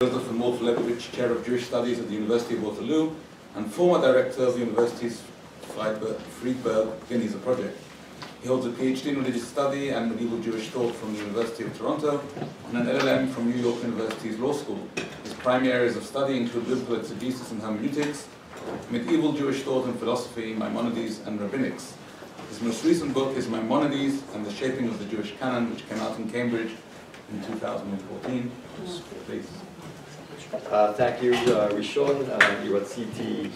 Joseph Wolf Lebovic Chair of Jewish Studies at the University of Waterloo and former Director of the university's Friedberg Genizah Project. He holds a PhD in religious study and medieval Jewish thought from the University of Toronto and an LLM from New York University's Law School. His primary areas of study include biblical exegesis and hermeneutics, medieval Jewish thought and philosophy, Maimonides, and rabbinics. His most recent book is Maimonides and the Shaping of the Jewish Canon, which came out in Cambridge in 2014. Please. Uh, thank you, uh, ראשון, אני רציתי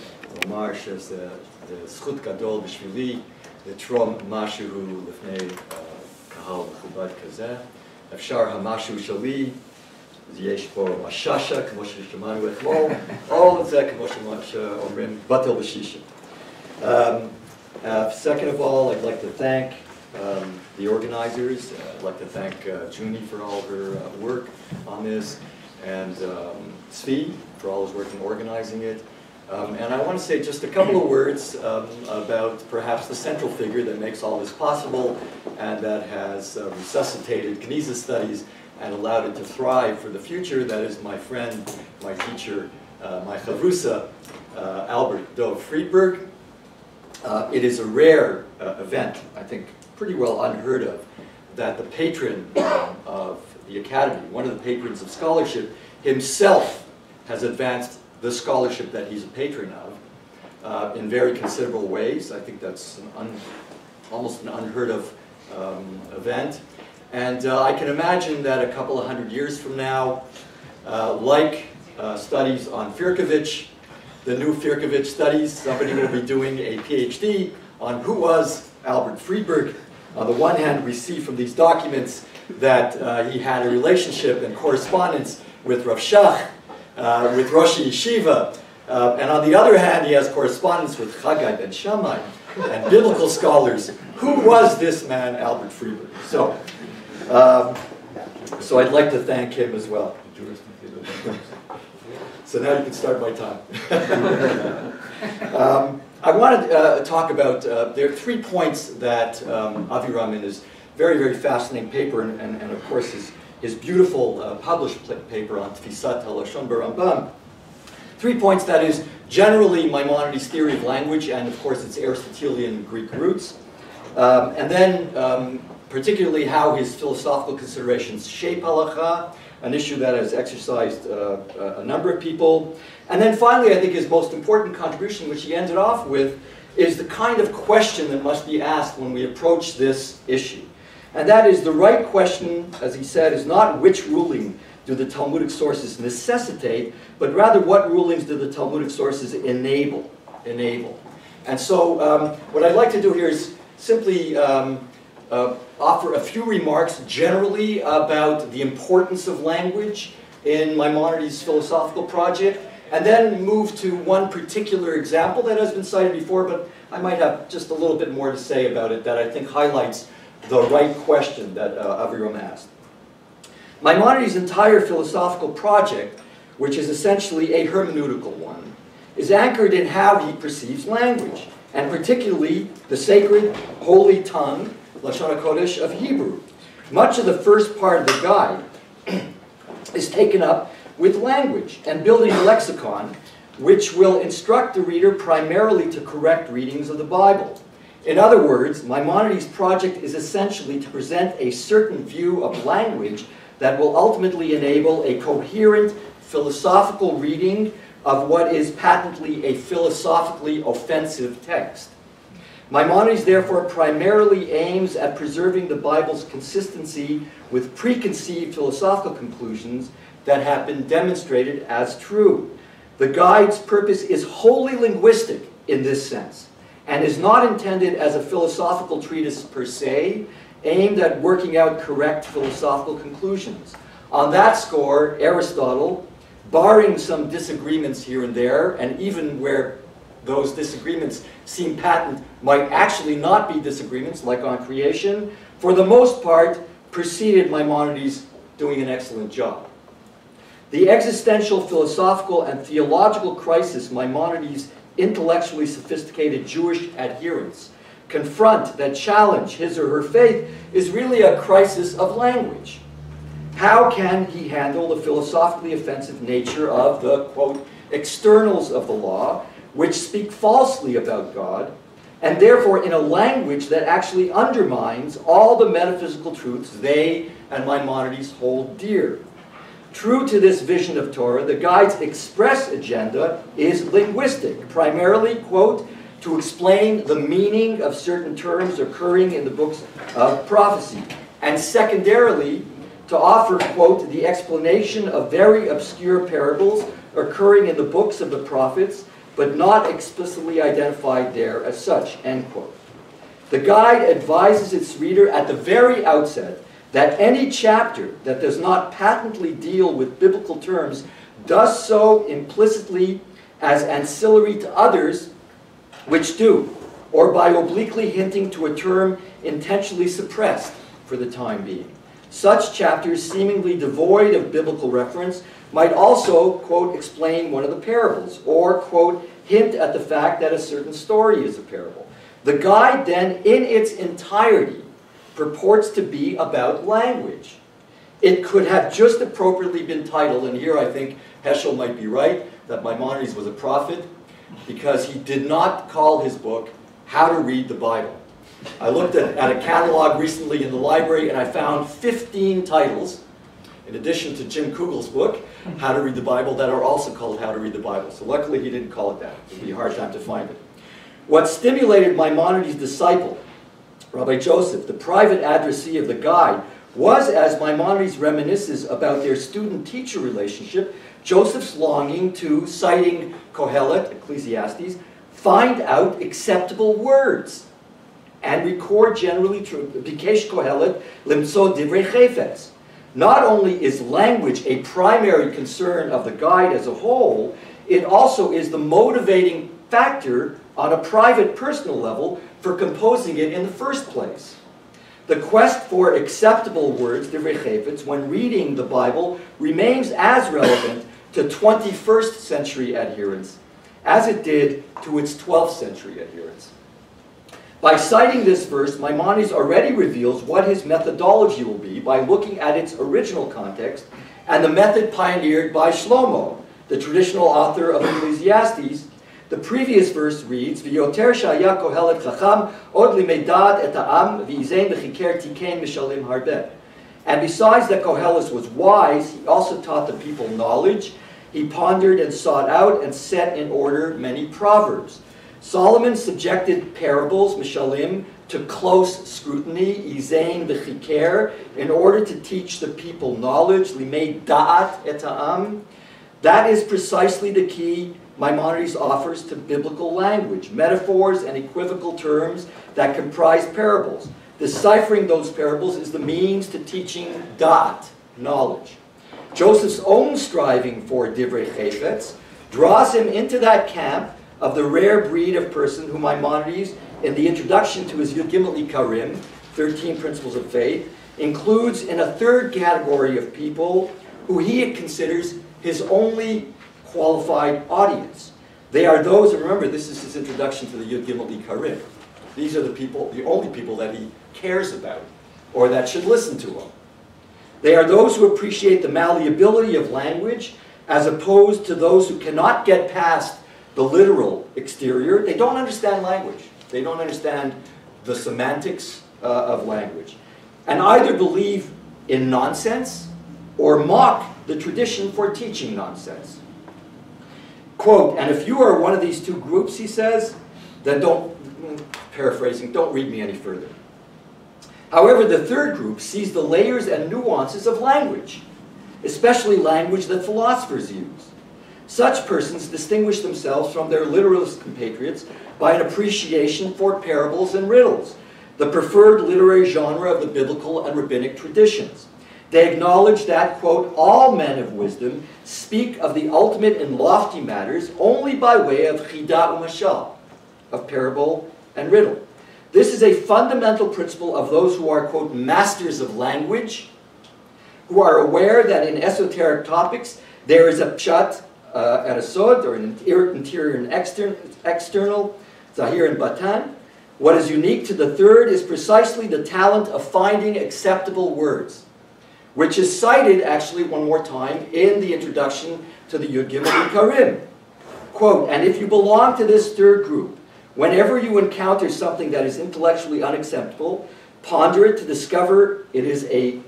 לומר שזה זכות גדול בשבילי לתרום משהו לפני קהל מכובד כזה. אפשר המשהו שלי, יש פה משאשה, כמו ששמענו אתמול, או זה כמו שאומרים, בטל בשישה. Um, uh, second of all, I'd like to thank um, the organizers. Uh, I'd like to thank uh, Junie for all her uh, work on this and um, Svi for all his work in organizing it. Um, and I want to say just a couple of words um, about perhaps the central figure that makes all this possible and that has uh, resuscitated Genizah studies and allowed it to thrive for the future. That is my friend, my teacher, uh, my chavrusa, uh, Albert Dov Friedberg. Uh, it is a rare uh, event, I think pretty well unheard of, that the patron um, of the Academy, one of the patrons of scholarship, himself has advanced the scholarship that he's a patron of uh, in very considerable ways. I think that's an almost an unheard of um, event. And uh, I can imagine that a couple of hundred years from now, uh, like uh, studies on Firkovich, the new Firkovich studies, somebody will be doing a PhD on who was Albert Friedberg. On the one hand, we see from these documents that uh, he had a relationship and correspondence with Rav Shach, uh, with Rosh Yeshiva, uh, and on the other hand, he has correspondence with Chagai ben Shammai and biblical scholars. Who was this man, Albert Friedberg? So, um, so I'd like to thank him as well. so now you can start my time. um, I want to uh, talk about, uh, there are three points that um, Aviram in his very, very fascinating paper, and, and, and of course his, his beautiful uh, published paper on Tfisat HaLashon Barambam. Three points, that is, generally Maimonides' theory of language, and of course its Aristotelian Greek roots. Um, and then um, particularly how his philosophical considerations shape halacha, an issue that has exercised uh, a number of people. And then finally, I think his most important contribution, which he ended off with, is the kind of question that must be asked when we approach this issue. And that is the right question, as he said, is not which ruling do the Talmudic sources necessitate, but rather what rulings do the Talmudic sources enable. enable. And so um, what I'd like to do here is simply um, uh, offer a few remarks generally about the importance of language in Maimonides' philosophical project, and then move to one particular example that has been cited before, but I might have just a little bit more to say about it that I think highlights the right question that uh, Aviram asked. Maimonides' entire philosophical project, which is essentially a hermeneutical one, is anchored in how he perceives language, and particularly the sacred, holy tongue, Lashon HaKodesh, of Hebrew. Much of the first part of the guide is taken up with language and building a lexicon which will instruct the reader primarily to correct readings of the Bible. In other words, Maimonides' project is essentially to present a certain view of language that will ultimately enable a coherent philosophical reading of what is patently a philosophically offensive text. Maimonides therefore primarily aims at preserving the Bible's consistency with preconceived philosophical conclusions that have been demonstrated as true. The guide's purpose is wholly linguistic in this sense and is not intended as a philosophical treatise per se, aimed at working out correct philosophical conclusions. On that score, Aristotle, barring some disagreements here and there, and even where those disagreements seem patent, might actually not be disagreements, like on creation, for the most part, preceded Maimonides doing an excellent job. The existential, philosophical, and theological crisis Maimonides' intellectually sophisticated Jewish adherents confront that challenge his or her faith is really a crisis of language. how can he handle the philosophically offensive nature of the, quote, externals of the law, which speak falsely about God, and therefore in a language that actually undermines all the metaphysical truths they and Maimonides hold dear. True to this vision of Torah, the guide's express agenda is linguistic, primarily, quote, to explain the meaning of certain terms occurring in the books of prophecy, and secondarily, to offer, quote, the explanation of very obscure parables occurring in the books of the prophets, but not explicitly identified there as such, end quote. The guide advises its reader at the very outset that any chapter that does not patently deal with biblical terms does so implicitly as ancillary to others which do, or by obliquely hinting to a term intentionally suppressed for the time being. Such chapters, seemingly devoid of biblical reference, might also, quote, explain one of the parables, or, quote, hint at the fact that a certain story is a parable. The guide then, in its entirety, purports to be about language. It could have just appropriately been titled, and here I think Heschel might be right, that Maimonides was a prophet, because he did not call his book How to Read the Bible. I looked at, at a catalog recently in the library and I found 15 titles, in addition to Jim Kugel's book, How to Read the Bible, that are also called How to Read the Bible. So luckily he didn't call it that. It would be a hard time to find it. What stimulated Maimonides' disciple, Rabbi Joseph, the private addressee of the guide, was, as Maimonides reminisces about their student-teacher relationship, Joseph's longing to, citing Kohelet, Ecclesiastes, find out acceptable words and record generally true. Bikesh Kohelet limso divrei chayfetz. Not only is language a primary concern of the guide as a whole, it also is the motivating factor on a private personal level for composing it in the first place. The quest for acceptable words, the chayfetz, when reading the Bible remains as relevant to 21st century adherents as it did to its 12th century adherents. By citing this verse, Maimonides already reveals what his methodology will be by looking at its original context and the method pioneered by Shlomo, the traditional author of Ecclesiastes. The previous verse reads, "V'yoter shaya kohelet chacham od limedad et ha'am v'izein v'chiker tikein mishalim harbeh." And besides that Koheles was wise, he also taught the people knowledge. He pondered and sought out and set in order many proverbs. Solomon subjected parables, Mishalim, to close scrutiny, Izain v'chiker, in order to teach the people knowledge, limei da'at eta'am. That is precisely the key Maimonides offers to biblical language, metaphors and equivocal terms that comprise parables. Deciphering those parables is the means to teaching dot, knowledge. Joseph's own striving for divrei chayfetz draws him into that camp of the rare breed of person whom Maimonides, in the introduction to his Yud Gimel Ikarim, 13 Principles of Faith, includes in a third category of people who he considers his only qualified audience. They are those, and remember, this is his introduction to the Yud Gimel Ikarim. These are the people, the only people that he cares about, or that should listen to him. They are those who appreciate the malleability of language as opposed to those who cannot get past the literal exterior. They don't understand language. They don't understand the semantics uh, of language. And either believe in nonsense or mock the tradition for teaching nonsense. Quote, and if you are one of these two groups, he says, then don't, paraphrasing, don't read me any further. However, the third group sees the layers and nuances of language, especially language that philosophers use. Such persons distinguish themselves from their literalist compatriots by an appreciation for parables and riddles, the preferred literary genre of the biblical and rabbinic traditions. They acknowledge that, quote, all men of wisdom speak of the ultimate and lofty matters only by way of chida umashal, of parable and riddle. This is a fundamental principle of those who are, quote, masters of language, who are aware that in esoteric topics there is a pshat uh, at a sod, or an interior and extern external, zahir and batan. What is unique to the third is precisely the talent of finding acceptable words. Which is cited actually one more time in the introduction to the Yud Gimel Karim. Quote, and if you belong to this third group, whenever you encounter something that is intellectually unacceptable, ponder it to discover it is a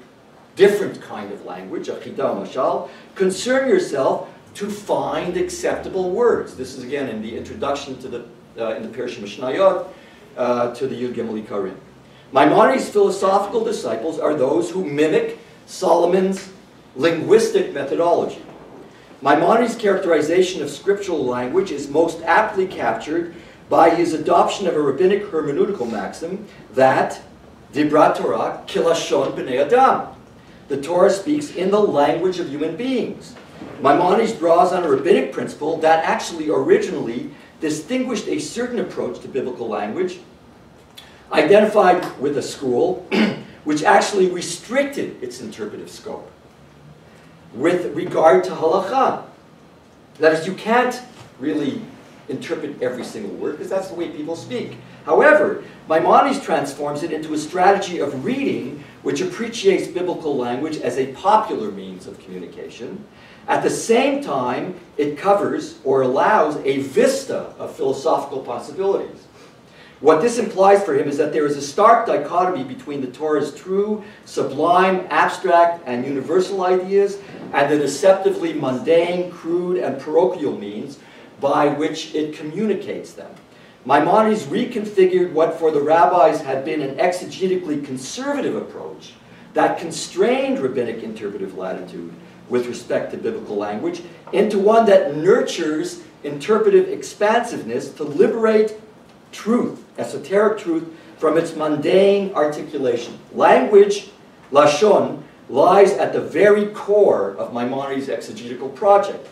different kind of language, a chida mashal. Concern yourself to find acceptable words. This is again in the introduction to the uh, in the Pershim Mishnayot uh, to the Yud Gimel Karim. Maimonides' philosophical disciples are those who mimic Solomon's linguistic methodology. Maimonides' characterization of scriptural language is most aptly captured by his adoption of a rabbinic hermeneutical maxim that Dibrat Torah kilashon b'nei adam. The Torah speaks in the language of human beings. Maimonides draws on a rabbinic principle that actually originally distinguished a certain approach to biblical language, identified with a school which actually restricted its interpretive scope with regard to halacha. That is, you can't really interpret every single word because that's the way people speak. However, Maimonides transforms it into a strategy of reading which appreciates biblical language as a popular means of communication. At the same time, it covers or allows a vista of philosophical possibilities. What this implies for him is that there is a stark dichotomy between the Torah's true, sublime, abstract, and universal ideas and the deceptively mundane, crude, and parochial means by which it communicates them. Maimonides reconfigured what for the rabbis had been an exegetically conservative approach that constrained rabbinic interpretive latitude with respect to biblical language into one that nurtures interpretive expansiveness to liberate truth, esoteric truth, from its mundane articulation. Language, lashon, lies at the very core of Maimonides' exegetical project.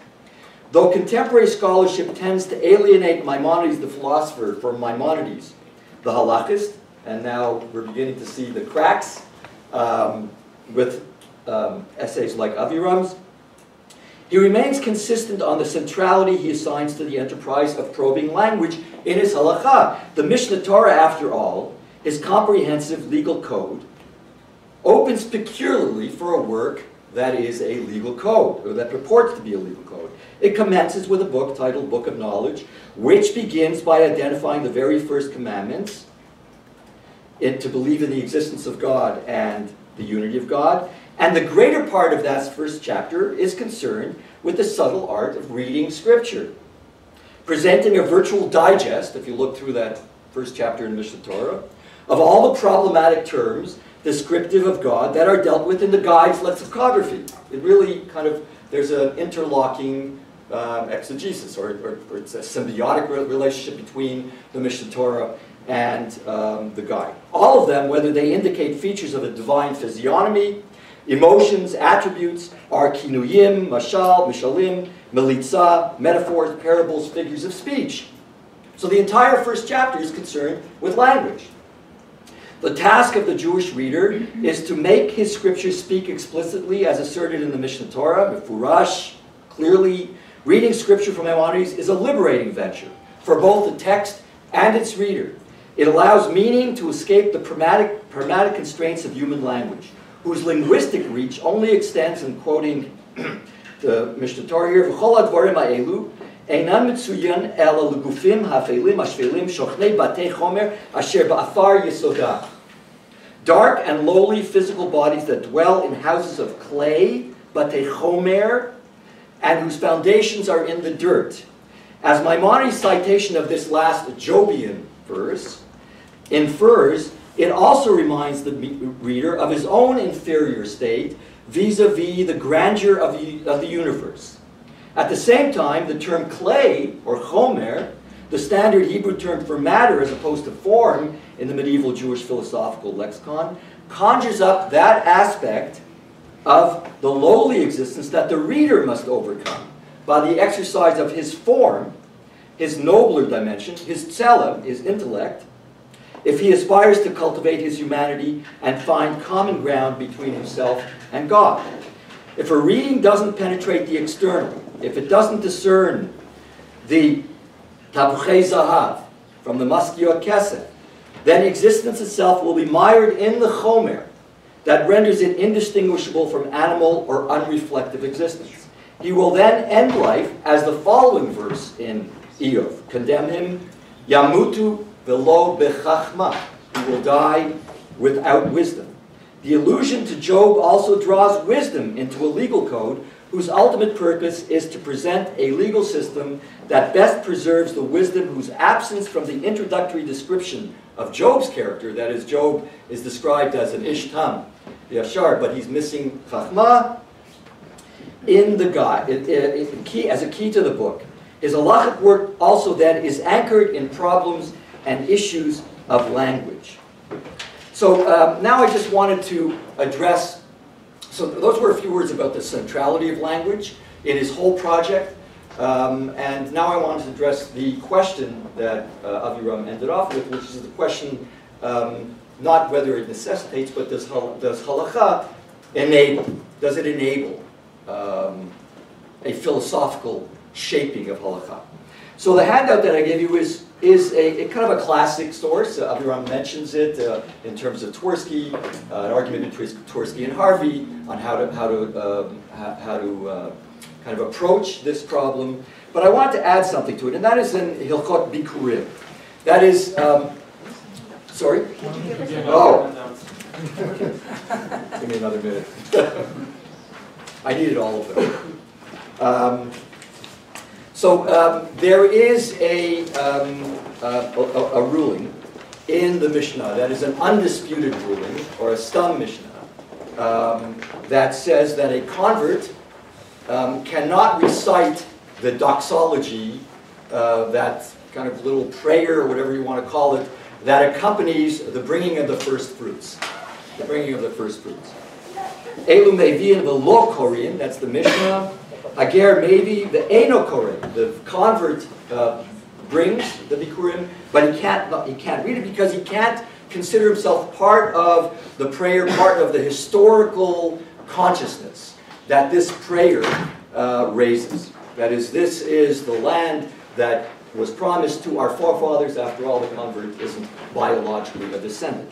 Though contemporary scholarship tends to alienate Maimonides the philosopher from Maimonides the halachist, and now we're beginning to see the cracks um, with um, essays like Aviram's, he remains consistent on the centrality he assigns to the enterprise of probing language in his halakha. The Mishnah Torah, after all, is comprehensive legal code, opens peculiarly for a work that is a legal code, or that purports to be a legal code. It commences with a book titled Book of Knowledge, which begins by identifying the very first commandments, it, to believe in the existence of God and the unity of God. And the greater part of that first chapter is concerned with the subtle art of reading Scripture. Presenting a virtual digest, if you look through that first chapter in Mishnah Torah, of all the problematic terms descriptive of God that are dealt with in the guide's lexicography. It really kind of, there's an interlocking um, exegesis, or, or, or, it's a symbiotic relationship between the Mishnah Torah and um, the guide. All of them, whether they indicate features of a divine physiognomy, emotions, attributes, are kinuyim, mashal, mishalim, melitza, metaphors, parables, figures of speech. So the entire first chapter is concerned with language. The task of the Jewish reader is to make his scriptures speak explicitly as asserted in the Mishneh Torah, Mefurash, clearly. Reading scripture from Maimonides is a liberating venture for both the text and its reader. It allows meaning to escape the pragmatic, pragmatic constraints of human language, whose linguistic reach only extends, in quoting the Mishneh Torah here, V'chol advarim ha'elu, אינן מצוין אלא לגופים האפלים השפלים שוכני בתי חומר אשר באפר יסודה. Dark and lowly physical bodies that dwell in houses of clay, bate chomer, and whose foundations are in the dirt. As Maimonides' citation of this last Jobian verse infers, it also reminds the reader of his own inferior state vis-a-vis -vis the grandeur of the, of the universe. At the same time, the term clay, or chomer, the standard Hebrew term for matter as opposed to form in the medieval Jewish philosophical lexicon, conjures up that aspect of the lowly existence that the reader must overcome by the exercise of his form, his nobler dimension, his tselem, his intellect, if he aspires to cultivate his humanity and find common ground between himself and God. If a reading doesn't penetrate the external, if it doesn't discern the tapuchei zahav from the maskiot kesef, then existence itself will be mired in the chomer, that renders it indistinguishable from animal or unreflective existence. He will then end life as the following verse in Iyov condemn him, Yamutu velo bechachma, he will die without wisdom. The allusion to Job also draws wisdom into a legal code whose ultimate purpose is to present a legal system that best preserves the wisdom whose absence from the introductory description of Job's character, that is, Job is described as an Ishtam, Yashar, but he's missing Chachma in the it, it, key, as a key to the book. His halachic work also then is anchored in problems and issues of language. So um, now I just wanted to address, so those were a few words about the centrality of language in his whole project. Um, and now I want to address the question that uh, Aviram ended off with, which is the question um, not whether it necessitates, but does, hal does halacha enable, does it enable um, a philosophical shaping of halacha? So the handout that I gave you is, is a, a kind of a classic source. Uh, Aviram mentions it uh, in terms of Twersky, uh, an argument between Twersky and Harvey on how to, how to, um, how, to uh, kind of approach this problem. But I want to add something to it, and that is in Hilchot Bikurim. That is, um, sorry? Oh. Give me another minute. I needed all of them. Um, so um, there is a, um, uh, a, a, ruling in the Mishnah that is an undisputed ruling, or a stam Mishnah, um, that says that a convert um, cannot recite the doxology, uh, that kind of little prayer or whatever you want to call it, that accompanies the bringing of the first fruits. The bringing of the first fruits. Elu Mevian v'lo Korean, that's the Mishnah. Ager Mevi the Eno the convert uh, brings the Bikurim, but he can't, he can't read it because he can't consider himself part of the prayer, part of the historical consciousness that this prayer uh, raises. That is, this is the land that was promised to our forefathers. After all, the convert isn't biologically a descendant.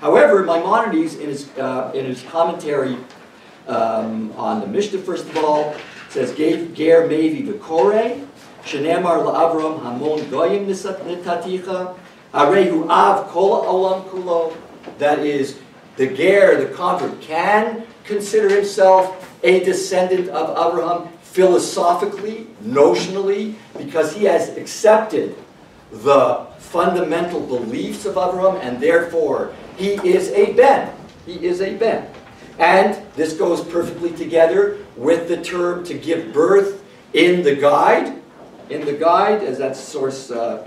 However, Maimonides, in his, uh, in his commentary um, on the Mishnah, first of all, says, gave Ger Mevi V'Kore, Shenemar La'avram Hamon Goyim Nitaticha, Arehu Av Kol Olam Kulo, that is, the Ger, the convert, can consider himself a descendant of Abraham philosophically, notionally, because he has accepted the fundamental beliefs of Abraham, and therefore he is a Ben. He is a Ben. And this goes perfectly together with the term to give birth in the guide. In the guide, as that's source uh,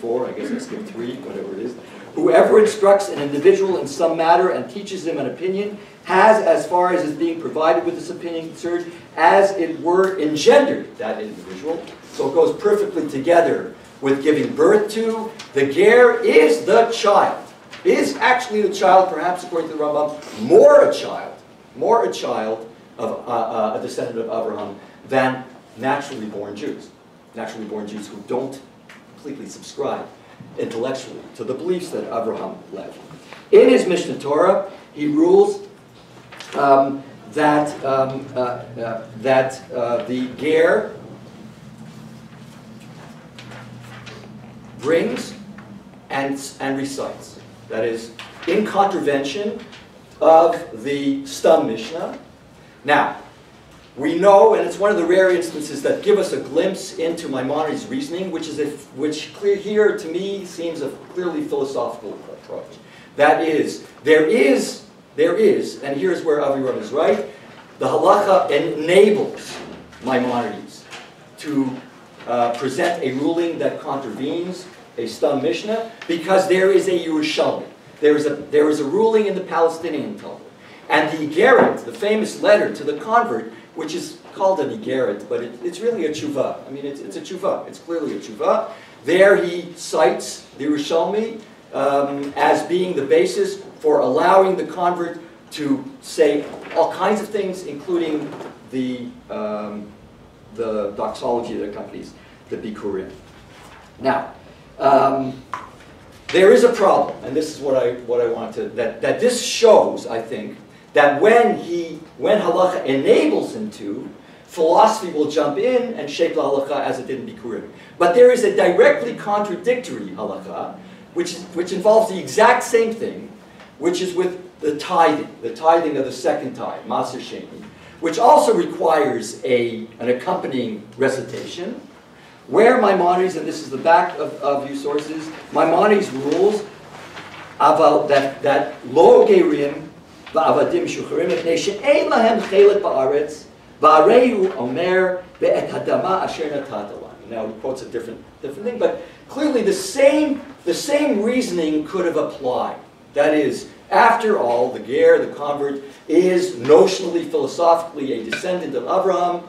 four, I guess I skipped three, whatever it is. Whoever instructs an individual in some matter and teaches him an opinion has, as far as is being provided with this opinion concerned, as it were engendered that individual. So it goes perfectly together with giving birth to. The ger is the child. Is actually the child, perhaps according to the Rambam, more a child, more a child of uh, uh, a descendant of Abraham than naturally born Jews. Naturally born Jews who don't completely subscribe intellectually to the beliefs that Abraham led. In his Mishnah Torah, he rules um, that, um, uh, uh, that uh, the ger brings and, and recites. That is, in contravention of the Stam Mishnah. Now, we know, and it's one of the rare instances that give us a glimpse into Maimonides' reasoning, which is which clear here to me seems a clearly philosophical approach. That is, there is there is, and here's where Aviram is right, the halacha enables Maimonides to uh, present a ruling that contravenes a Stam Mishnah because there is a Yerushalmi. There is a, there is a ruling in the Palestinian Talmud. And the Igeret, the famous letter to the convert, which is called an Igeret, but it, it's really a tshuva. I mean, it's, it's a tshuva. It's clearly a tshuva. There he cites the Yerushalmi um, as being the basis for allowing the convert to say all kinds of things, including the, um, the doxology that accompanies the Bikurim. Now, um, there is a problem, and this is what I, what I want to, that, that this shows, I think, that when he, when halacha enables him to, philosophy will jump in and shape the halacha as it did in Bikurim. But there is a directly contradictory halacha, which, which involves the exact same thing, which is with the tithing, the tithing of the second tithe, Maaser Sheni, which also requires a, an accompanying recitation, where Maimonides, and this is the back of, of you sources, Maimonides rules about that, that lo va'avadim shucharim mepnei she'en lahem chelet ba'aretz va'arehu omer be'et hadama asher natata lanu. Now he quotes a different, different thing, but clearly the same, the same reasoning could have applied. That is, after all, the ger, the convert, is notionally, philosophically a descendant of Abraham,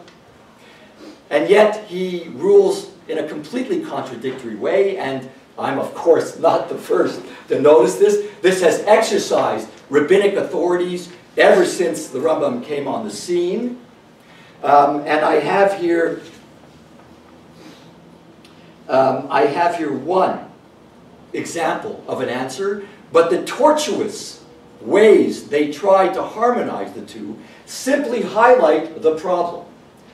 and yet he rules in a completely contradictory way, and I'm, of course, not the first to notice this. This has exercised rabbinic authorities ever since the Rambam came on the scene. Um, and I have here, um, I have here one example of an answer, but the tortuous ways they try to harmonize the two simply highlight the problem.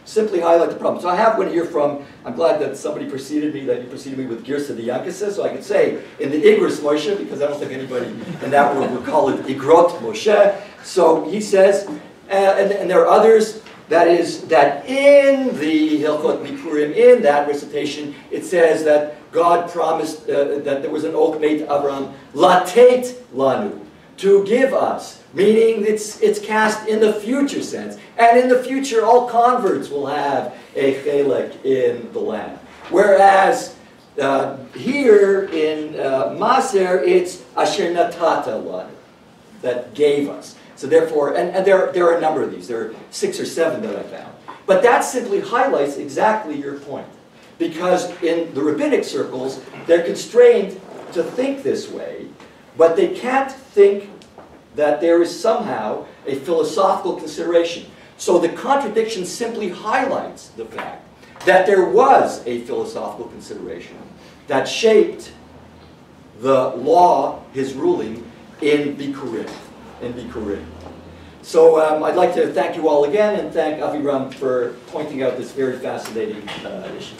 Simply highlight the problem. So I have one here from, I'm glad that somebody preceded me, that you preceded me with Girsa the Yankasa, so I could say in the Igros Moshe, because I don't think anybody in that world would call it Igrot Moshe. So he says, uh, and, and there are others, that is, that in the Hilchot Bikurim, in that recitation, it says that God promised uh, that there was an oath made to Abraham, latet lanu, to give us, meaning it's, it's cast in the future sense. And in the future, all converts will have a chelek in the land. Whereas uh, here in uh, Maaser, it's asher natata that gave us. So therefore, and, and there, there are a number of these. There are six or seven that I found. But that simply highlights exactly your point. Because in the rabbinic circles, they're constrained to think this way, but they can't think that there is somehow a philosophical consideration. So the contradiction simply highlights the fact that there was a philosophical consideration that shaped the law, his ruling, in Bikurim. In Bikurim. So um, I'd like to thank you all again and thank Aviram for pointing out this very fascinating uh, issue.